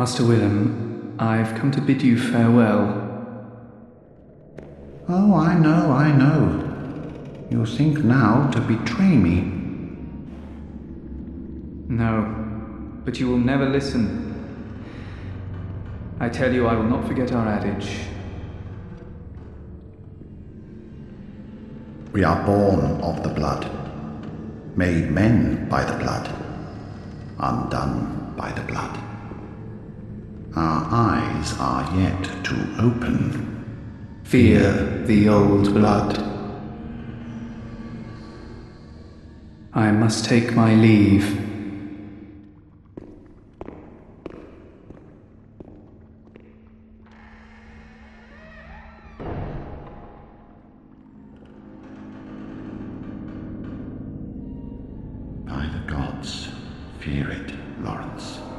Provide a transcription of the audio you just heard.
Master Willem, I've come to bid you farewell. Oh, I know, I know. You think now to betray me. No, but you will never listen. I tell you, I will not forget our adage. We are born of the blood, made men by the blood, undone by the blood. Our eyes are yet to open. Fear the old blood. I must take my leave. By the gods, fear it, Laurence.